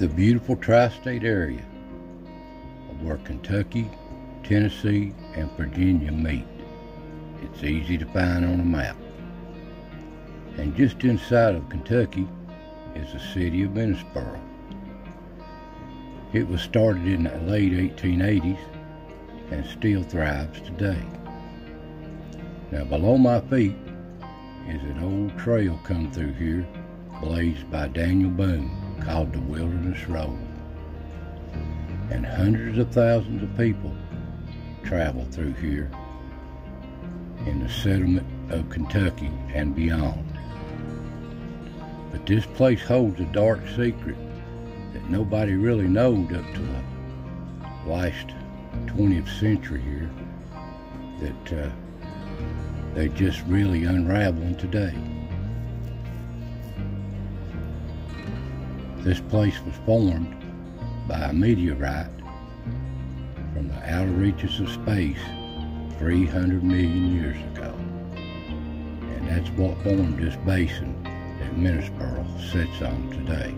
the beautiful tri-state area of where Kentucky, Tennessee, and Virginia meet. It's easy to find on a map. And just inside of Kentucky is the city of Middlesboro. It was started in the late 1880s and still thrives today. Now below my feet is an old trail come through here blazed by Daniel Boone called the Wilderness Road. And hundreds of thousands of people travel through here in the settlement of Kentucky and beyond. But this place holds a dark secret that nobody really knowed up to the last 20th century here that uh, they just really unraveling today. This place was formed by a meteorite from the outer reaches of space 300 million years ago. And that's what formed this basin that Middlesboro sits on today.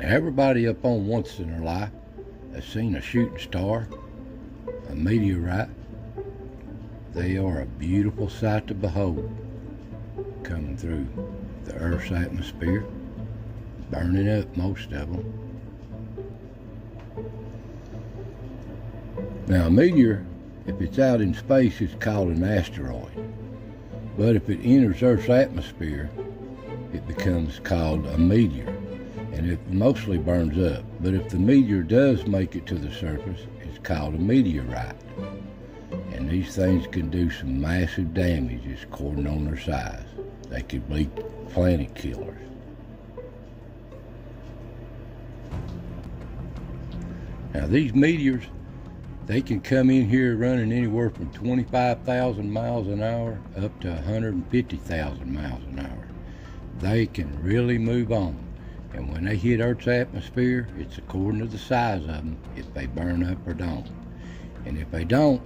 Everybody up on once in their life has seen a shooting star, a meteorite. They are a beautiful sight to behold coming through the Earth's atmosphere, burning up most of them. Now, a meteor, if it's out in space, it's called an asteroid. But if it enters Earth's atmosphere, it becomes called a meteor. And it mostly burns up. But if the meteor does make it to the surface, it's called a meteorite. And these things can do some massive damage according on their size. They could be planet killers. Now these meteors, they can come in here running anywhere from 25,000 miles an hour up to 150,000 miles an hour. They can really move on. And when they hit Earth's atmosphere, it's according to the size of them, if they burn up or don't. And if they don't,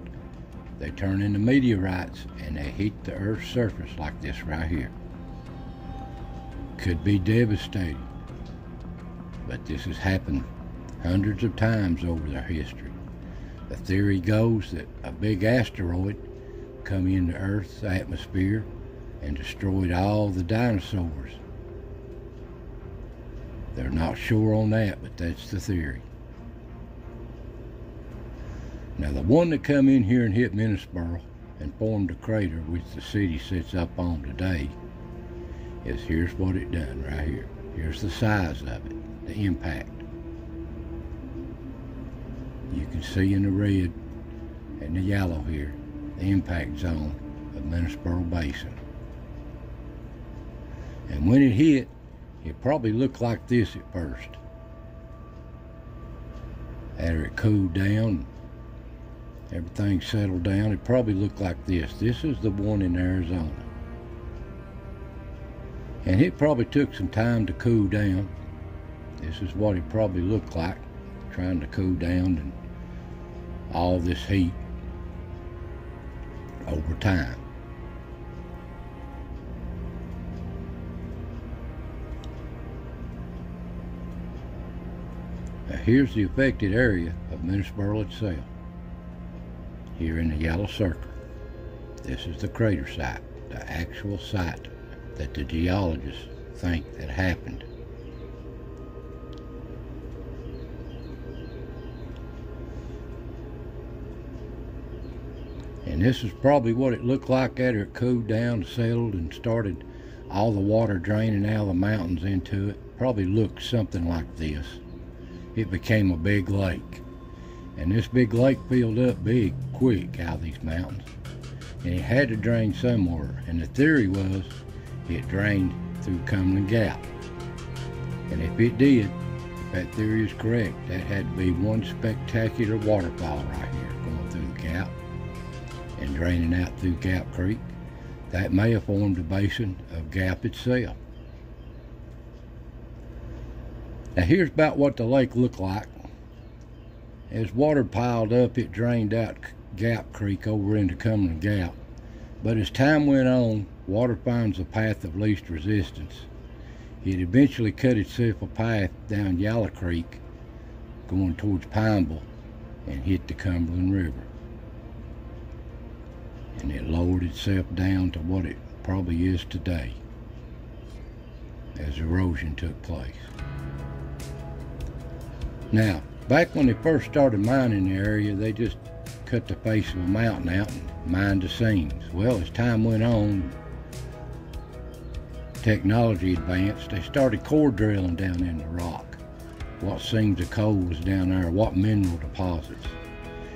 they turn into meteorites and they hit the Earth's surface like this right here. Could be devastating, but this has happened hundreds of times over their history. The theory goes that a big asteroid come into Earth's atmosphere and destroyed all the dinosaurs. They're not sure on that, but that's the theory. Now the one that come in here and hit Middlesboro and formed the crater which the city sits up on today is here's what it done right here. Here's the size of it, the impact. You can see in the red and the yellow here, the impact zone of Middlesboro Basin. And when it hit, it probably looked like this at first. After it cooled down, everything settled down, it probably looked like this. This is the one in Arizona. And it probably took some time to cool down. This is what it probably looked like, trying to cool down and all this heat over time. Here's the affected area of Middlesboro itself. Here in the yellow circle. This is the crater site, the actual site that the geologists think that happened. And this is probably what it looked like after it cooled down, settled, and started all the water draining out of the mountains into it. Probably looked something like this. It became a big lake. And this big lake filled up big, quick out of these mountains. And it had to drain somewhere. And the theory was it drained through Cumberland Gap. And if it did, if that theory is correct, that had to be one spectacular waterfall right here going through the gap and draining out through Gap Creek. That may have formed the basin of Gap itself. Now here's about what the lake looked like. As water piled up, it drained out Gap Creek over into Cumberland Gap. But as time went on, water finds a path of least resistance. It eventually cut itself a path down Yellow Creek, going towards Pineville, and hit the Cumberland River. And it lowered itself down to what it probably is today as erosion took place. Now, back when they first started mining the area, they just cut the face of a mountain out and mined the seams. Well, as time went on, technology advanced, they started core drilling down in the rock. What seams of coal was down there, what mineral deposits.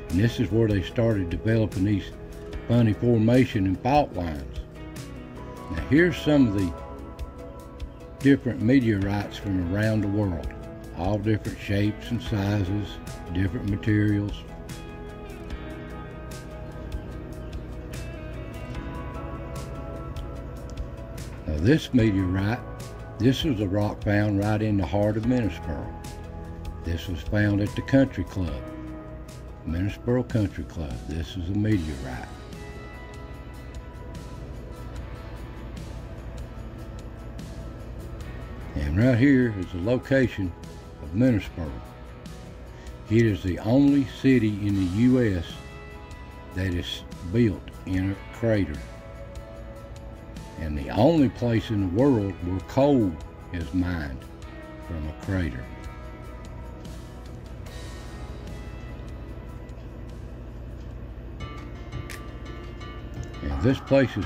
And this is where they started developing these funny formation and fault lines. Now here's some of the different meteorites from around the world. All different shapes and sizes, different materials. Now this meteorite, this was a rock found right in the heart of Middlesboro. This was found at the country club, Middlesboro Country Club. This is a meteorite. And right here is the location of It is the only city in the U.S. that is built in a crater. And the only place in the world where coal is mined from a crater. And this place is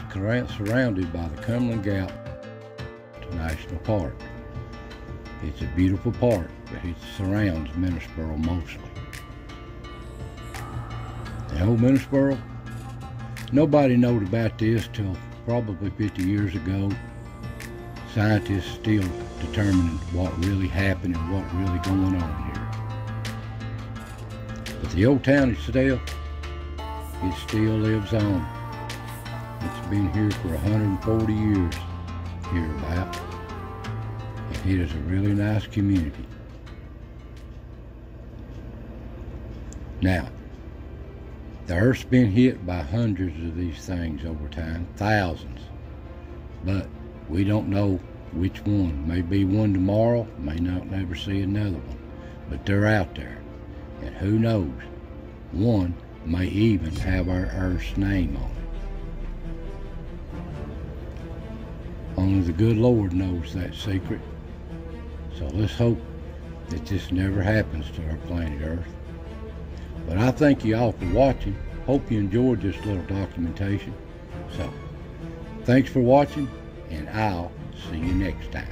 surrounded by the Cumberland Gap National Park. It's a beautiful park, but it surrounds Middlesboro mostly. The old Middlesboro, nobody knowed about this till probably 50 years ago. Scientists still determining what really happened and what really going on here. But the old town itself, it still lives on. It's been here for 140 years, here about. It is a really nice community. Now, the Earth's been hit by hundreds of these things over time, thousands. But we don't know which one. May be one tomorrow, may not never see another one. But they're out there. And who knows, one may even have our Earth's name on it. Only the good Lord knows that secret. So let's hope that this never happens to our planet Earth. But I thank you all for watching. Hope you enjoyed this little documentation. So, thanks for watching, and I'll see you next time.